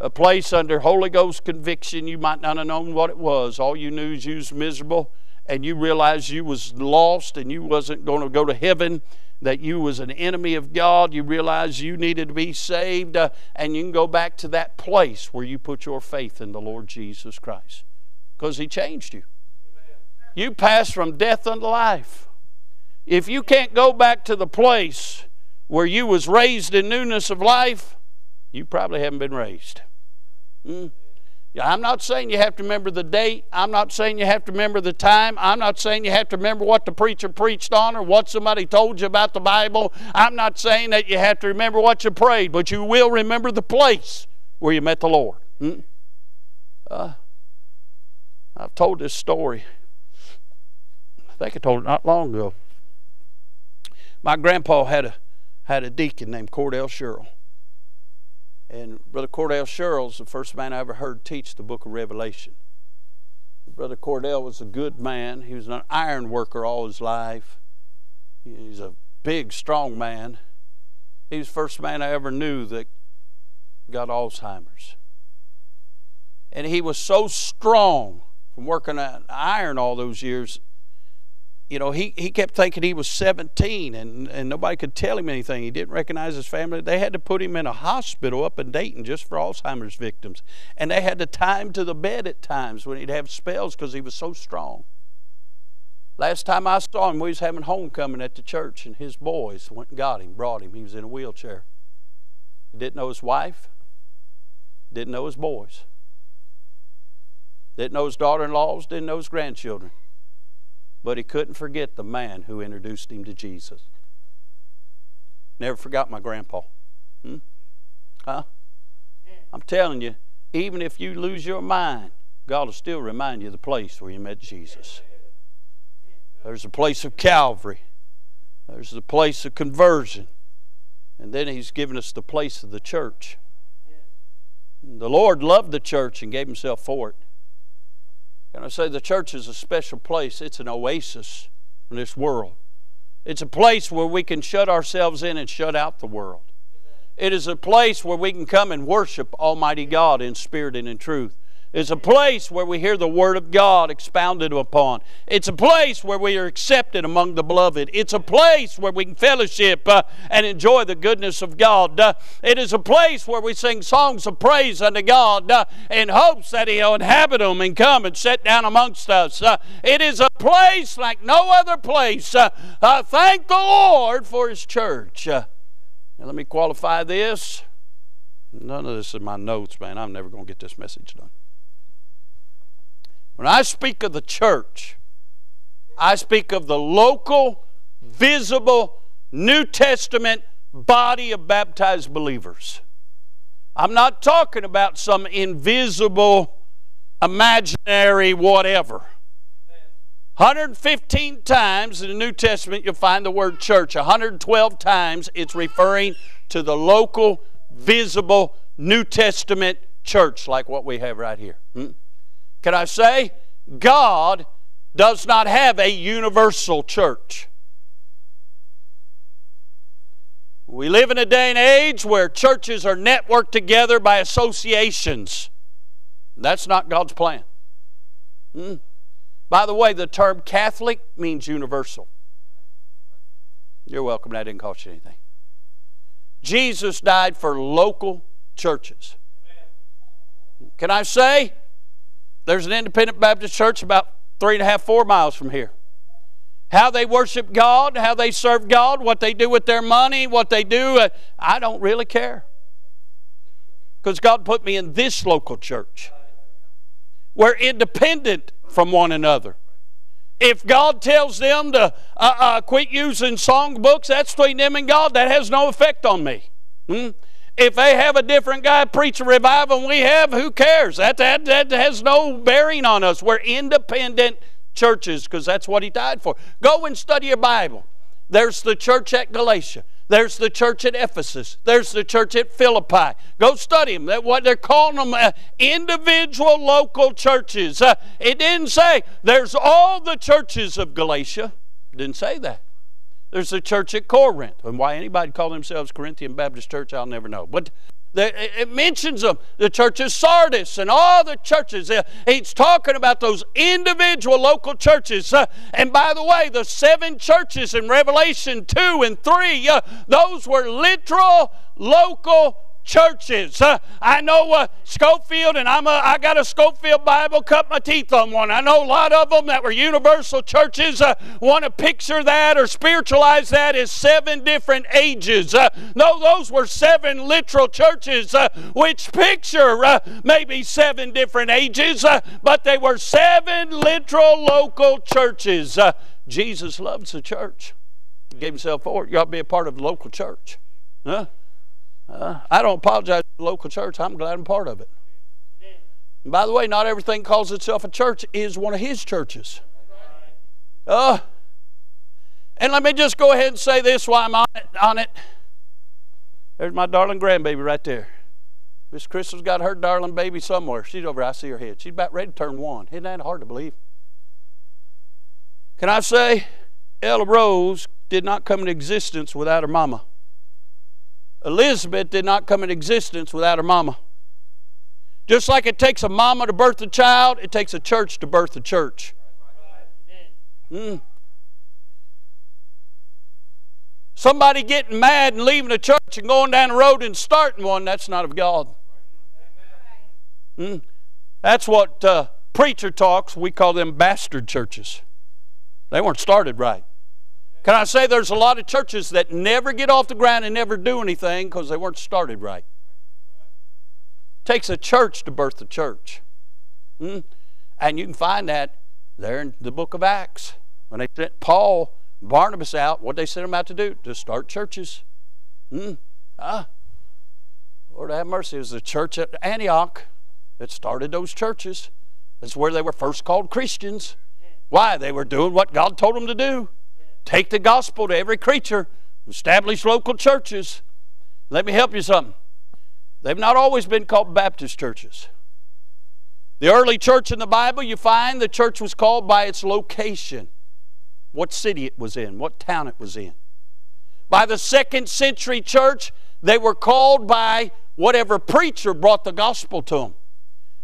A place under Holy Ghost conviction. You might not have known what it was. All you knew is you was miserable and you realized you was lost and you wasn't going to go to heaven that you was an enemy of God, you realized you needed to be saved, uh, and you can go back to that place where you put your faith in the Lord Jesus Christ because He changed you. You passed from death unto life. If you can't go back to the place where you was raised in newness of life, you probably haven't been raised. Mm. I'm not saying you have to remember the date. I'm not saying you have to remember the time. I'm not saying you have to remember what the preacher preached on or what somebody told you about the Bible. I'm not saying that you have to remember what you prayed, but you will remember the place where you met the Lord. Mm. Uh, I've told this story. I think I told it not long ago. My grandpa had a had a deacon named Cordell Sherrill. And Brother Cordell Sherrill is the first man I ever heard teach the book of Revelation. Brother Cordell was a good man. He was an iron worker all his life. He's a big, strong man. He was the first man I ever knew that got Alzheimer's. And he was so strong from working on iron all those years you know, he, he kept thinking he was 17 and, and nobody could tell him anything. He didn't recognize his family. They had to put him in a hospital up in Dayton just for Alzheimer's victims. And they had to tie him to the bed at times when he'd have spells because he was so strong. Last time I saw him, we was having homecoming at the church, and his boys went and got him, brought him. He was in a wheelchair. He didn't know his wife, didn't know his boys, didn't know his daughter in laws, didn't know his grandchildren but he couldn't forget the man who introduced him to Jesus. Never forgot my grandpa. Hmm? Huh? I'm telling you, even if you lose your mind, God will still remind you of the place where you met Jesus. There's a place of Calvary. There's the place of conversion. And then He's given us the place of the church. The Lord loved the church and gave Himself for it. Can I say the church is a special place? It's an oasis in this world. It's a place where we can shut ourselves in and shut out the world. It is a place where we can come and worship Almighty God in spirit and in truth. It's a place where we hear the Word of God expounded upon. It's a place where we are accepted among the beloved. It's a place where we can fellowship uh, and enjoy the goodness of God. Uh, it is a place where we sing songs of praise unto God uh, in hopes that He'll inhabit them and come and sit down amongst us. Uh, it is a place like no other place. Uh, uh, thank the Lord for His church. now, let me qualify this. None of this is my notes, man. I'm never going to get this message done. When I speak of the church, I speak of the local, visible, New Testament body of baptized believers. I'm not talking about some invisible, imaginary whatever. 115 times in the New Testament you'll find the word church. 112 times it's referring to the local, visible New Testament church like what we have right here. Hmm? Can I say? God does not have a universal church. We live in a day and age where churches are networked together by associations. That's not God's plan. Hmm. By the way, the term Catholic means universal. You're welcome. That didn't cost you anything. Jesus died for local churches. Can I say there's an independent Baptist church about three and a half, four miles from here. How they worship God, how they serve God, what they do with their money, what they do, uh, I don't really care. Because God put me in this local church. We're independent from one another. If God tells them to uh, uh, quit using songbooks, that's between them and God. That has no effect on me. Hmm? If they have a different guy preach a revival than we have, who cares? That, that, that has no bearing on us. We're independent churches because that's what he died for. Go and study your Bible. There's the church at Galatia. There's the church at Ephesus. There's the church at Philippi. Go study them. That what they're calling them uh, individual local churches. Uh, it didn't say there's all the churches of Galatia. It didn't say that. There's a church at Corinth. And why anybody call themselves Corinthian Baptist Church, I'll never know. But it mentions them, the church of Sardis and all the churches. He's talking about those individual local churches. Uh, and by the way, the seven churches in Revelation 2 and 3, uh, those were literal local churches. Uh, I know uh, Scofield, and I'm a, I got a Scofield Bible, cut my teeth on one. I know a lot of them that were universal churches uh, want to picture that or spiritualize that as seven different ages. Uh, no, those were seven literal churches uh, which picture uh, maybe seven different ages, but they were seven literal local churches. Jesus loves the church. He gave himself for it. You ought to be a part of the local church. Huh? Uh, I don't apologize to the local church. I'm glad I'm part of it. And by the way, not everything calls itself a church is one of his churches. Uh, and let me just go ahead and say this while I'm on it. On it. There's my darling grandbaby right there. Miss Crystal's got her darling baby somewhere. She's over. I see her head. She's about ready to turn one. Isn't that hard to believe? Can I say, Ella Rose did not come into existence without her mama. Elizabeth did not come into existence without her mama. Just like it takes a mama to birth a child, it takes a church to birth a church. Mm. Somebody getting mad and leaving a church and going down the road and starting one, that's not of God. Mm. That's what uh, preacher talks, we call them bastard churches. They weren't started right. Can I say there's a lot of churches that never get off the ground and never do anything because they weren't started right? Takes a church to birth a church. Hmm? And you can find that there in the book of Acts. When they sent Paul, Barnabas out, what they sent them out to do? To start churches. Hmm? Ah. Lord have mercy. It was the church at Antioch that started those churches. That's where they were first called Christians. Why? They were doing what God told them to do take the gospel to every creature, establish local churches. Let me help you something. They've not always been called Baptist churches. The early church in the Bible, you find the church was called by its location, what city it was in, what town it was in. By the second century church, they were called by whatever preacher brought the gospel to them.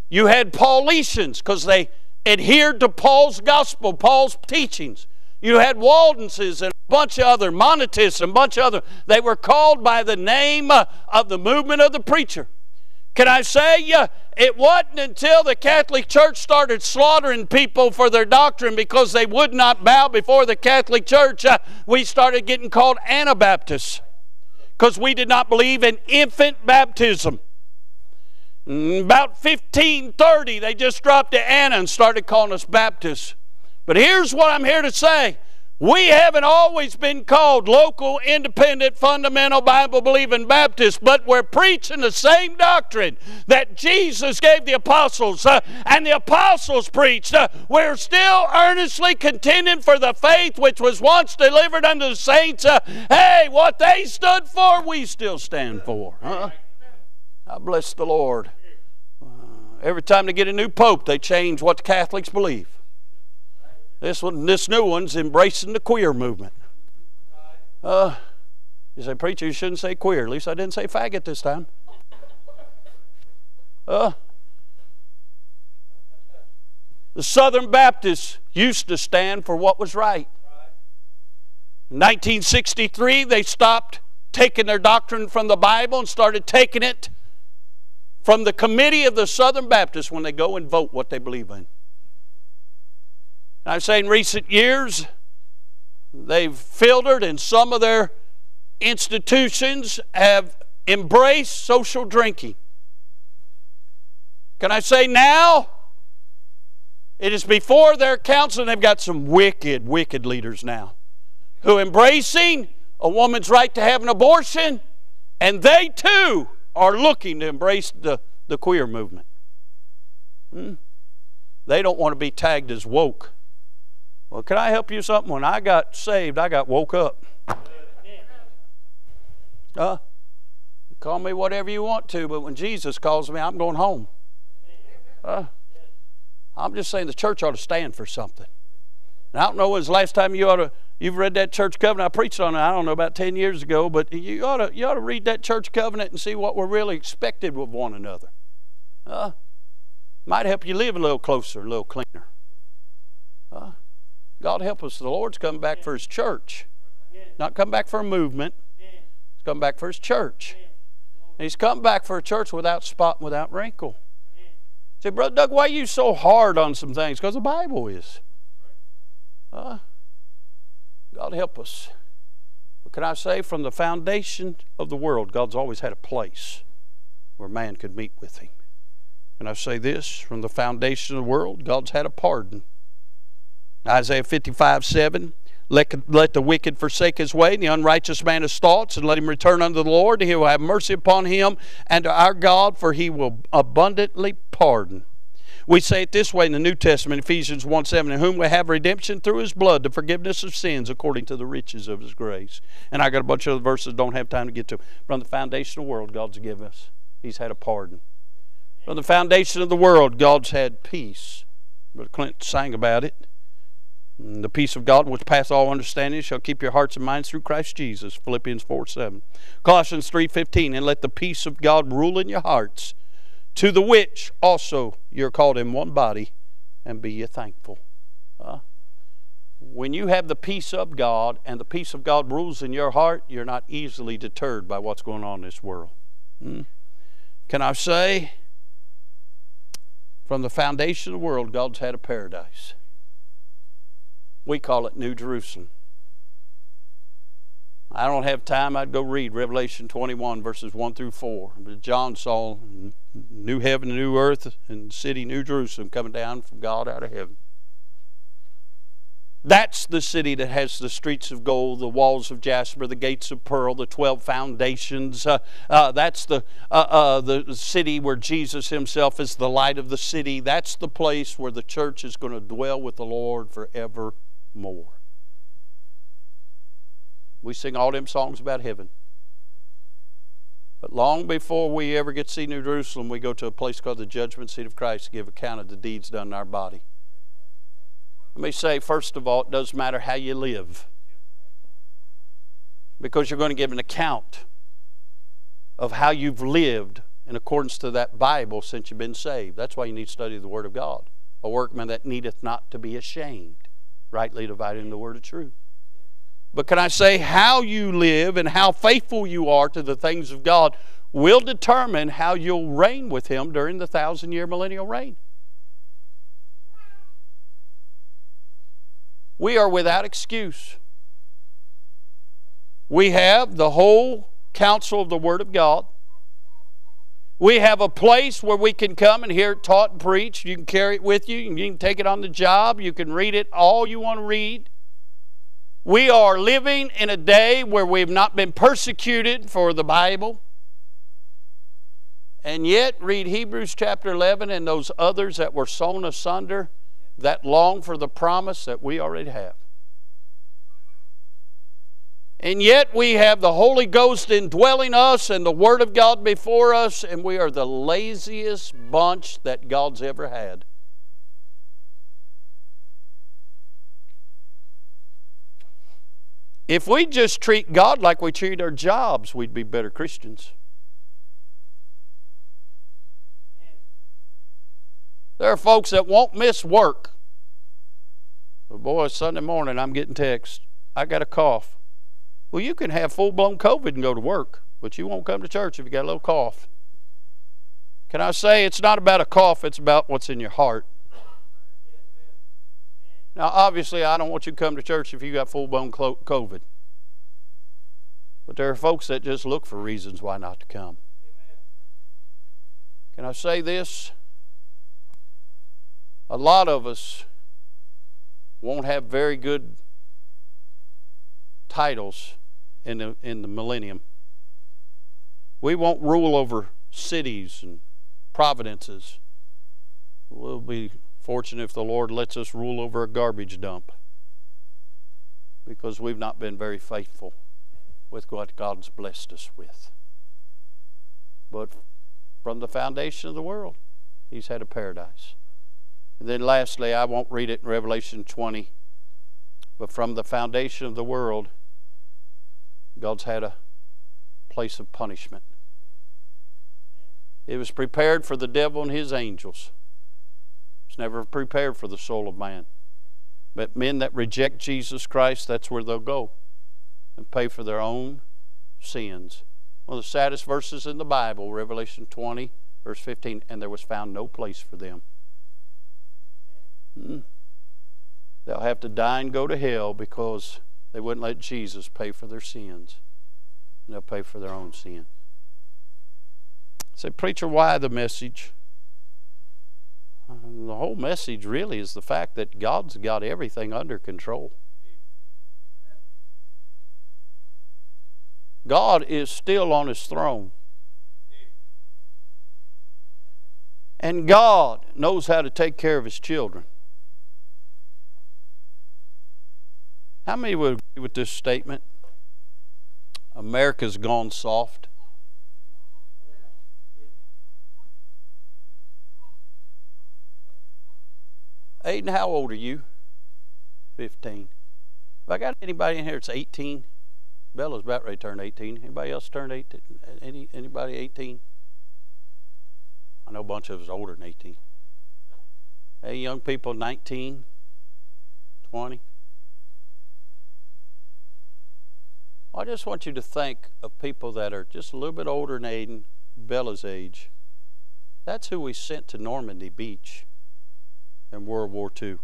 You had Paulicians because they adhered to Paul's gospel, Paul's teachings. You had Waldenses and a bunch of other Monetists and a bunch of other. They were called by the name uh, of the movement of the preacher. Can I say you? It wasn't until the Catholic Church started slaughtering people for their doctrine because they would not bow before the Catholic Church, uh, we started getting called Anabaptists because we did not believe in infant baptism. Mm, about 1530, they just dropped the Anna and started calling us Baptists. But here's what I'm here to say. We haven't always been called local, independent, fundamental, Bible believing Baptists, but we're preaching the same doctrine that Jesus gave the apostles uh, and the apostles preached. Uh, we're still earnestly contending for the faith which was once delivered unto the saints. Uh, hey, what they stood for, we still stand for. Huh? I bless the Lord. Uh, every time they get a new pope, they change what the Catholics believe. This one, this new one's embracing the queer movement. Uh, you say, preacher, you shouldn't say queer. At least I didn't say faggot this time. Uh, the Southern Baptists used to stand for what was right. In 1963, they stopped taking their doctrine from the Bible and started taking it from the committee of the Southern Baptists when they go and vote what they believe in. I've say in recent years, they've filtered and some of their institutions have embraced social drinking. Can I say now? It is before their council, and they've got some wicked, wicked leaders now who embracing a woman's right to have an abortion, and they too are looking to embrace the, the queer movement. Hmm? They don't want to be tagged as woke. Well, can I help you something? When I got saved, I got woke up. Uh, call me whatever you want to, but when Jesus calls me, I'm going home. Uh, I'm just saying the church ought to stand for something. And I don't know when's the last time you ought to You've read that church covenant. I preached on it, I don't know, about 10 years ago, but you ought to, you ought to read that church covenant and see what we're really expected of one another. Uh, might help you live a little closer, a little cleaner. Uh, God help us. The Lord's come back for His church. Not come back for a movement. He's come back for His church. And He's come back for a church without spot and without wrinkle. Say, Brother Doug, why are you so hard on some things? Because the Bible is. Uh, God help us. But can I say, from the foundation of the world, God's always had a place where man could meet with Him. Can I say this? From the foundation of the world, God's had a pardon. Isaiah 55 7. Let, let the wicked forsake his way, and the unrighteous man his thoughts, and let him return unto the Lord. He will have mercy upon him and to our God, for he will abundantly pardon. We say it this way in the New Testament, Ephesians 1 7, in whom we have redemption through his blood, the forgiveness of sins according to the riches of his grace. And I got a bunch of other verses don't have time to get to. From the foundation of the world, God's given us. He's had a pardon. From the foundation of the world, God's had peace. Brother Clint sang about it. The peace of God, which passeth all understanding, shall keep your hearts and minds through Christ Jesus. Philippians 4 7. Colossians 3 15. And let the peace of God rule in your hearts to the which also you're called in one body, and be ye thankful. When you have the peace of God and the peace of God rules in your heart, you're not easily deterred by what's going on in this world. Hmm? Can I say, from the foundation of the world, God's had a paradise. We call it New Jerusalem. I don't have time. I'd go read Revelation 21, verses 1 through 4. But John saw new heaven and new earth and city, New Jerusalem, coming down from God out of heaven. That's the city that has the streets of gold, the walls of jasper, the gates of pearl, the 12 foundations. Uh, uh, that's the, uh, uh, the city where Jesus himself is the light of the city. That's the place where the church is going to dwell with the Lord forevermore. We sing all them songs about heaven. But long before we ever get to see New Jerusalem, we go to a place called the judgment seat of Christ to give account of the deeds done in our body. Let me say, first of all, it doesn't matter how you live. Because you're going to give an account of how you've lived in accordance to that Bible since you've been saved. That's why you need to study the Word of God. A workman that needeth not to be ashamed, rightly dividing the Word of truth. But can I say, how you live and how faithful you are to the things of God will determine how you'll reign with Him during the thousand year millennial reign. we are without excuse. We have the whole counsel of the Word of God. We have a place where we can come and hear it taught and preached. You can carry it with you. You can take it on the job. You can read it all you want to read. We are living in a day where we've not been persecuted for the Bible. And yet, read Hebrews chapter 11 and those others that were sown asunder that long for the promise that we already have. And yet we have the Holy Ghost indwelling us and the Word of God before us, and we are the laziest bunch that God's ever had. If we just treat God like we treat our jobs, we'd be better Christians. There are folks that won't miss work. But boy, Sunday morning I'm getting text. I got a cough. Well, you can have full blown COVID and go to work, but you won't come to church if you got a little cough. Can I say it's not about a cough, it's about what's in your heart. Now, obviously, I don't want you to come to church if you got full blown COVID. But there are folks that just look for reasons why not to come. Can I say this? a lot of us won't have very good titles in the, in the millennium. We won't rule over cities and providences. We'll be fortunate if the Lord lets us rule over a garbage dump because we've not been very faithful with what God's blessed us with. But from the foundation of the world, He's had a paradise. And then lastly, I won't read it in Revelation 20, but from the foundation of the world, God's had a place of punishment. It was prepared for the devil and his angels. It's never prepared for the soul of man. But men that reject Jesus Christ, that's where they'll go and pay for their own sins. One of the saddest verses in the Bible, Revelation 20, verse 15, and there was found no place for them. Hmm. They'll have to die and go to hell because they wouldn't let Jesus pay for their sins. And they'll pay for their own sins. Say, preacher, why the message? Uh, the whole message really is the fact that God's got everything under control. God is still on his throne. And God knows how to take care of his children. How many would agree with this statement? America's gone soft. Aiden, how old are you? 15. If I got anybody in here that's 18, Bella's about ready to turn 18. Anybody else turned 18? Any, anybody 18? I know a bunch of us older than 18. Hey, young people, 19, 20. I just want you to think of people that are just a little bit older than Aiden, Bella's age. That's who we sent to Normandy Beach in World War II.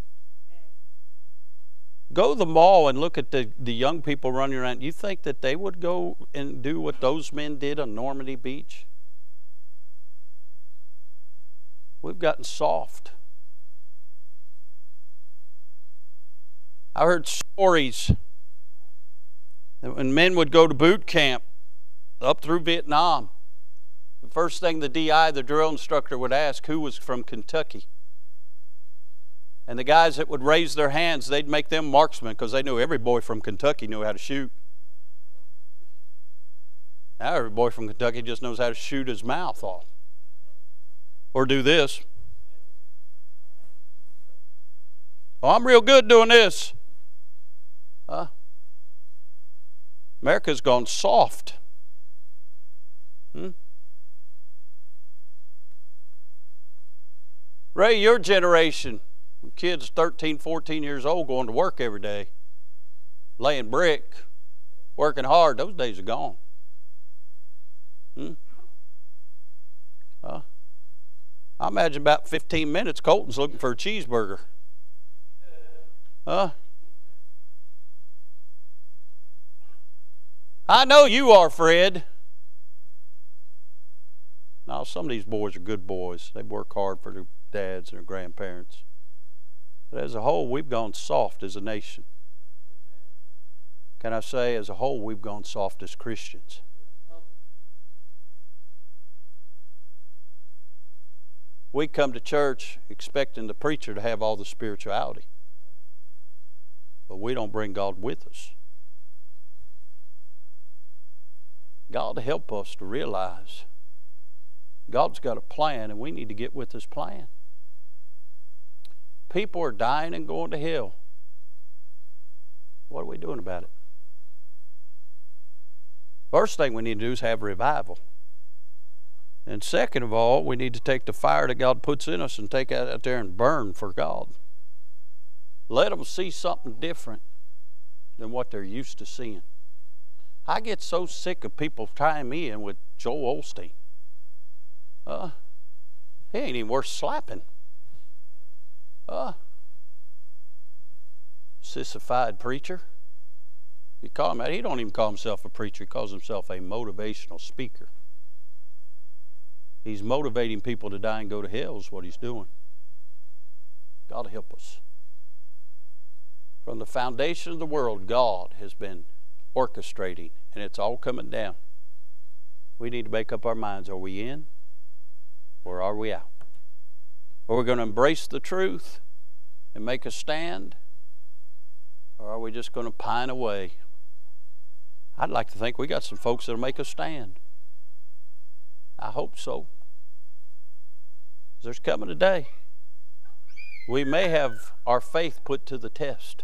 Go to the mall and look at the, the young people running around. You think that they would go and do what those men did on Normandy Beach? We've gotten soft. I heard stories when men would go to boot camp up through Vietnam, the first thing the DI, the drill instructor, would ask who was from Kentucky. And the guys that would raise their hands, they'd make them marksmen because they knew every boy from Kentucky knew how to shoot. Now every boy from Kentucky just knows how to shoot his mouth off. Or do this. Oh, I'm real good doing this. Huh? America's gone soft. Hmm? Ray, your generation, kids 13, 14 years old going to work every day, laying brick, working hard, those days are gone. Hmm? Uh, I imagine about 15 minutes, Colton's looking for a cheeseburger. Huh? I know you are, Fred. Now, some of these boys are good boys. They work hard for their dads and their grandparents. But as a whole, we've gone soft as a nation. Can I say, as a whole, we've gone soft as Christians? We come to church expecting the preacher to have all the spirituality, but we don't bring God with us. God help us to realize God's got a plan and we need to get with His plan. People are dying and going to hell. What are we doing about it? First thing we need to do is have revival. And second of all, we need to take the fire that God puts in us and take it out there and burn for God. Let them see something different than what they're used to seeing. I get so sick of people tying me in with Joel Osteen. Uh, he ain't even worth slapping. Uh, sissified preacher. You call him that. He don't even call himself a preacher. He calls himself a motivational speaker. He's motivating people to die and go to hell is what he's doing. God help us. From the foundation of the world, God has been orchestrating, and it's all coming down. We need to make up our minds are we in or are we out? Are we going to embrace the truth and make a stand? Or are we just going to pine away? I'd like to think we got some folks that'll make a stand. I hope so. There's coming a day. We may have our faith put to the test.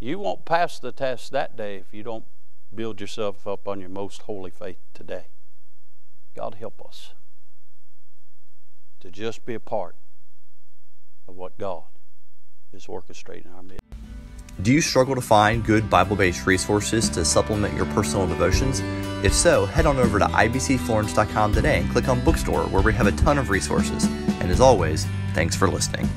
You won't pass the test that day if you don't build yourself up on your most holy faith today. God help us to just be a part of what God is orchestrating in our midst. Do you struggle to find good Bible based resources to supplement your personal devotions? If so, head on over to ibcflorence.com today and click on Bookstore, where we have a ton of resources. And as always, thanks for listening.